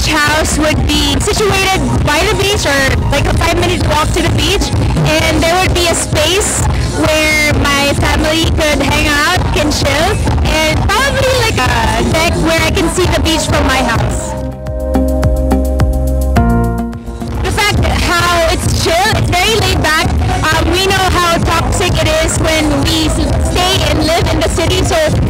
beach house would be situated by the beach or like a five minute walk to the beach and there would be a space where my family could hang out, and chill and probably like a deck where I can see the beach from my house. The fact how it's chill, it's very laid back. Um, we know how toxic it is when we stay and live in the city so